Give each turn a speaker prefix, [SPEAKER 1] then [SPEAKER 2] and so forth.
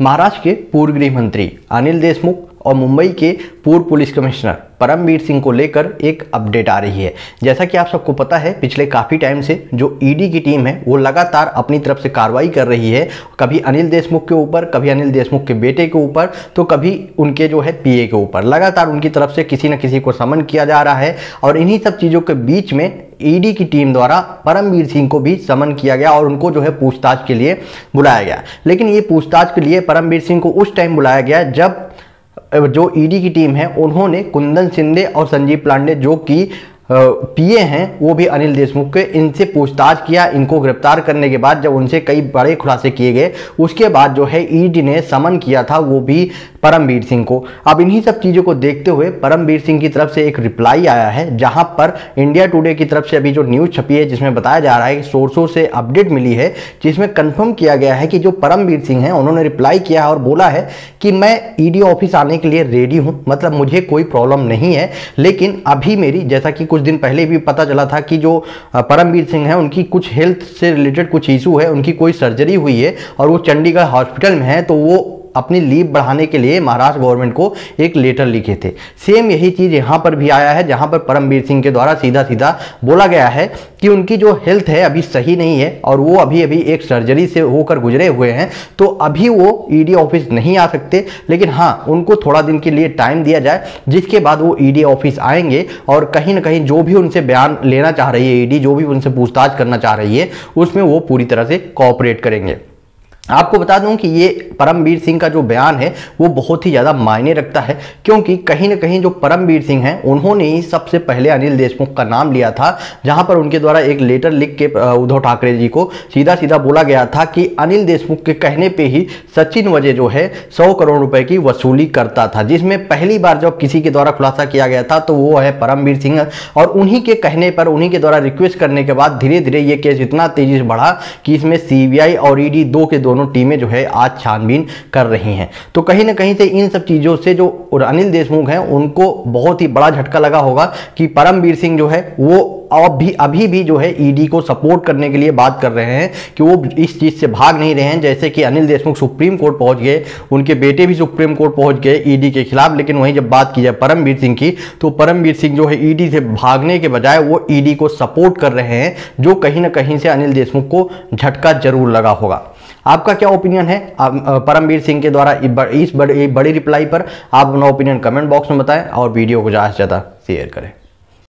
[SPEAKER 1] महाराष्ट्र के पूर्व गृह मंत्री अनिल देशमुख और मुंबई के पूर्व पुलिस कमिश्नर परमवीर सिंह को लेकर एक अपडेट आ रही है। जैसा कि आप सबको पता है, पिछले काफ़ी टाइम से जो ईडी की टीम है, वो लगातार अपनी तरफ़ से कार्रवाई कर रही है। कभी अनिल देशमुख के ऊपर, कभी अनिल देशमुख के बेटे के ऊपर तो कभी उनके जो है पीए के ऊपर। लगातार उनकी तरफ़ से किसी न किसी को समन किया जा रहा है और इन्हीं सब चीज़ों के बीच में ईडी की टीम द्वारा परमवीर सिंह को भी समन किया गया और उनको जो है पूछताछ के लिए बुलाया गया। लेकिन ये पूछताछ के लिए परमवीर सिंह को उस टाइम बुलाया गया जब जो ईडी की टीम है उन्होंने कुंदन शिंदे और संजीव पांडे जो कि पीए हैं, वो भी अनिल देशमुख के। इनसे पूछताछ किया, इनको गिरफ़्तार करने के बाद जब उनसे कई बड़े खुलासे किए गए, उसके बाद जो है ईडी ने समन किया था, वो भी परमवीर सिंह को। अब इन्हीं सब चीज़ों को देखते हुए परमवीर सिंह की तरफ़ से एक रिप्लाई आया है, जहाँ पर इंडिया टुडे की तरफ़ से अभी जो न्यूज़ छपी है, जिसमें बताया जा रहा है कि सोर्सों से अपडेट मिली है, जिसमें कंफर्म किया गया है कि जो परमवीर सिंह हैं, उन्होंने रिप्लाई किया है और बोला है कि मैं ईडी ऑफ़िस आने के लिए रेडी हूँ मतलब मुझे कोई प्रॉब्लम नहीं है, लेकिन अभी मेरी, जैसा कि कुछ दिन पहले भी पता चला था कि जो परमवीर सिंह है, उनकी कुछ हेल्थ से रिलेटेड कुछ इशू है, उनकी कोई सर्जरी हुई है और वो चंडीगढ़ हॉस्पिटल में है तो वो अपनी लीव बढ़ाने के लिए महाराष्ट्र गवर्नमेंट को एक लेटर लिखे थे। सेम यही चीज़ यहाँ पर भी आया है, जहाँ पर परमवीर सिंह के द्वारा सीधा सीधा बोला गया है कि उनकी जो हेल्थ है अभी सही नहीं है और वो अभी अभी एक सर्जरी से होकर गुजरे हुए हैं तो अभी वो ईडी ऑफ़िस नहीं आ सकते। लेकिन हाँ उनको थोड़ा दिन के लिए टाइम दिया जाए, जिसके बाद वो ईडी ऑफ़िस आएँगे और कहीं ना कहीं जो भी उनसे बयान लेना चाह रही है ईडी जो भी उनसे पूछताछ करना चाह रही है, उसमें वो पूरी तरह से कॉपरेट करेंगे। आपको बता दूँ कि ये परमवीर सिंह का जो बयान है, वो बहुत ही ज़्यादा मायने रखता है, क्योंकि कहीं ना कहीं जो परमवीर सिंह हैं, उन्होंने ही सबसे पहले अनिल देशमुख का नाम लिया था, जहाँ पर उनके द्वारा एक लेटर लिख के उद्धव ठाकरे जी को सीधा सीधा बोला गया था कि अनिल देशमुख के कहने पे ही सचिन वजह जो है, सौ करोड़ रुपए की वसूली करता था, जिसमें पहली बार जब किसी के द्वारा खुलासा किया गया था तो वो है परमवीर सिंह और उन्हीं के कहने पर, उन्हीं के द्वारा रिक्वेस्ट करने के बाद धीरे धीरे ये केस इतना तेज़ी से बढ़ा कि इसमें सीबीआई और ईडी दो के दोनों दोनों टीमें जो है आज छानबीन कर रही हैं। तो कहीं ना कहीं से इन सब चीज़ों से जो अनिल देशमुख हैं, उनको बहुत ही बड़ा झटका लगा होगा कि परमवीर सिंह जो है, वो अब भी, अभी भी जो है ईडी को सपोर्ट करने के लिए बात कर रहे हैं कि वो इस चीज़ से भाग नहीं रहे हैं। जैसे कि अनिल देशमुख सुप्रीम कोर्ट पहुँच गए, उनके बेटे भी सुप्रीम कोर्ट पहुँच गए ईडी के खिलाफ, लेकिन वहीं जब बात की जाए परमवीर सिंह की तो परमवीर सिंह जो है ईडी से भागने के बजाय वो ईडी को सपोर्ट कर रहे हैं, जो कहीं ना कहीं से अनिल देशमुख को झटका ज़रूर लगा होगा। आपका क्या ओपिनियन है? परमवीर सिंह के द्वारा इस बड़ी रिप्लाई पर आप अपना ओपिनियन कमेंट बॉक्स में बताएँ और वीडियो को ज़्यादा से ज़्यादा शेयर करें।